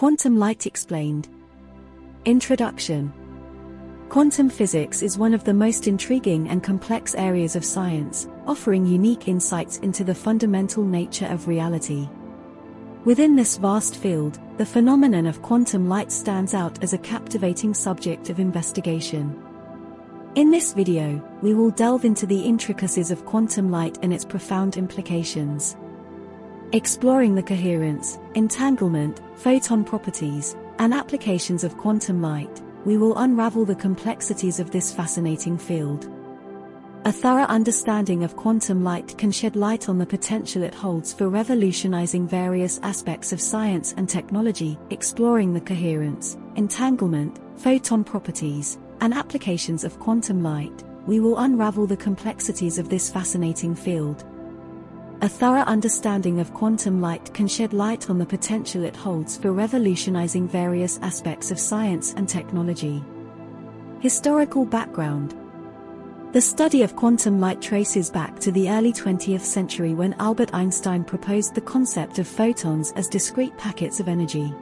Quantum Light Explained Introduction Quantum physics is one of the most intriguing and complex areas of science, offering unique insights into the fundamental nature of reality. Within this vast field, the phenomenon of quantum light stands out as a captivating subject of investigation. In this video, we will delve into the intricacies of quantum light and its profound implications. Exploring the coherence, entanglement, photon properties, and applications of quantum light, we will unravel the complexities of this fascinating field. A thorough understanding of quantum light can shed light on the potential it holds for revolutionizing various aspects of science and technology, exploring the coherence, entanglement, photon properties, and applications of quantum light. We will unravel the complexities of this fascinating field. A thorough understanding of quantum light can shed light on the potential it holds for revolutionizing various aspects of science and technology. Historical background The study of quantum light traces back to the early 20th century when Albert Einstein proposed the concept of photons as discrete packets of energy.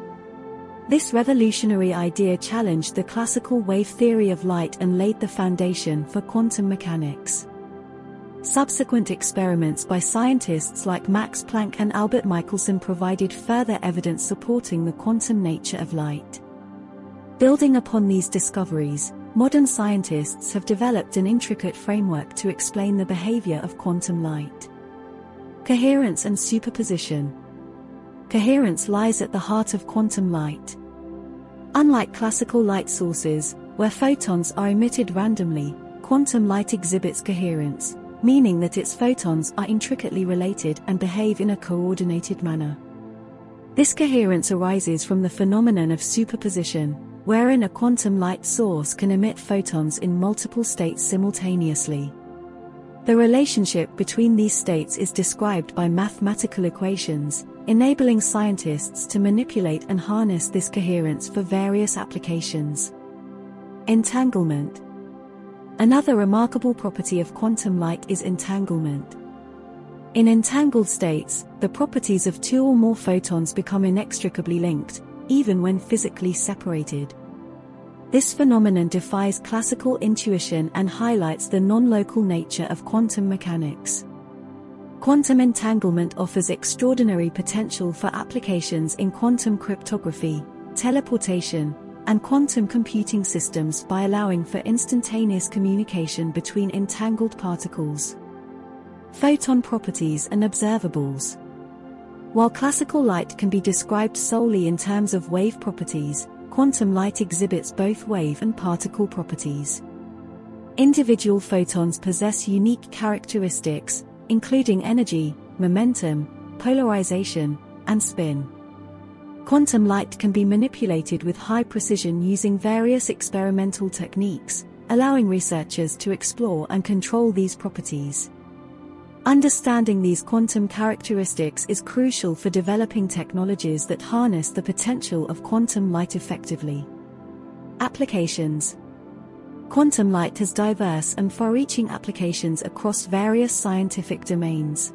This revolutionary idea challenged the classical wave theory of light and laid the foundation for quantum mechanics. Subsequent experiments by scientists like Max Planck and Albert Michelson provided further evidence supporting the quantum nature of light. Building upon these discoveries, modern scientists have developed an intricate framework to explain the behavior of quantum light. Coherence and superposition. Coherence lies at the heart of quantum light. Unlike classical light sources, where photons are emitted randomly, quantum light exhibits coherence, meaning that its photons are intricately related and behave in a coordinated manner. This coherence arises from the phenomenon of superposition, wherein a quantum light source can emit photons in multiple states simultaneously. The relationship between these states is described by mathematical equations, enabling scientists to manipulate and harness this coherence for various applications. Entanglement Another remarkable property of quantum light is entanglement. In entangled states, the properties of two or more photons become inextricably linked, even when physically separated. This phenomenon defies classical intuition and highlights the non-local nature of quantum mechanics. Quantum entanglement offers extraordinary potential for applications in quantum cryptography, teleportation, and quantum computing systems by allowing for instantaneous communication between entangled particles. Photon properties and observables. While classical light can be described solely in terms of wave properties, quantum light exhibits both wave and particle properties. Individual photons possess unique characteristics, including energy, momentum, polarization, and spin. Quantum light can be manipulated with high precision using various experimental techniques, allowing researchers to explore and control these properties. Understanding these quantum characteristics is crucial for developing technologies that harness the potential of quantum light effectively. Applications Quantum light has diverse and far reaching applications across various scientific domains.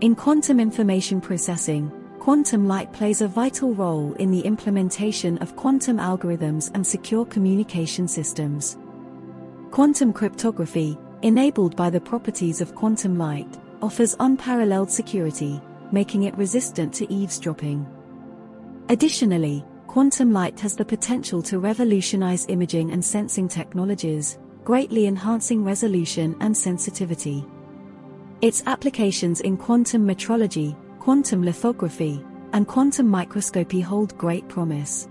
In quantum information processing, Quantum light plays a vital role in the implementation of quantum algorithms and secure communication systems. Quantum cryptography, enabled by the properties of quantum light, offers unparalleled security, making it resistant to eavesdropping. Additionally, quantum light has the potential to revolutionize imaging and sensing technologies, greatly enhancing resolution and sensitivity. Its applications in quantum metrology, quantum lithography, and quantum microscopy hold great promise.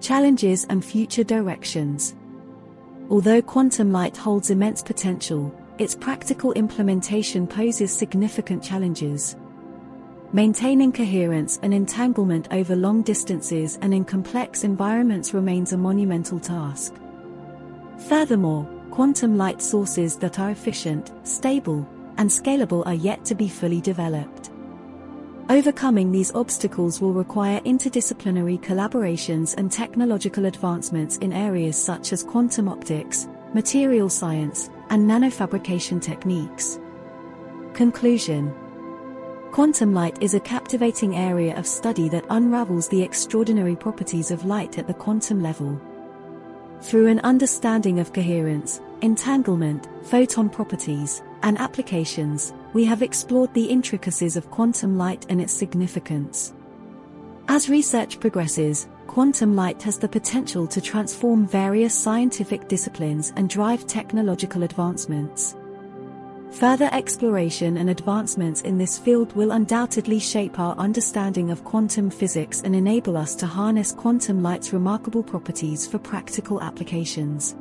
Challenges and future directions. Although quantum light holds immense potential, its practical implementation poses significant challenges. Maintaining coherence and entanglement over long distances and in complex environments remains a monumental task. Furthermore, quantum light sources that are efficient, stable, and scalable are yet to be fully developed. Overcoming these obstacles will require interdisciplinary collaborations and technological advancements in areas such as quantum optics, material science, and nanofabrication techniques. Conclusion Quantum light is a captivating area of study that unravels the extraordinary properties of light at the quantum level. Through an understanding of coherence, entanglement, photon properties, and applications, we have explored the intricacies of quantum light and its significance. As research progresses, quantum light has the potential to transform various scientific disciplines and drive technological advancements. Further exploration and advancements in this field will undoubtedly shape our understanding of quantum physics and enable us to harness quantum light's remarkable properties for practical applications.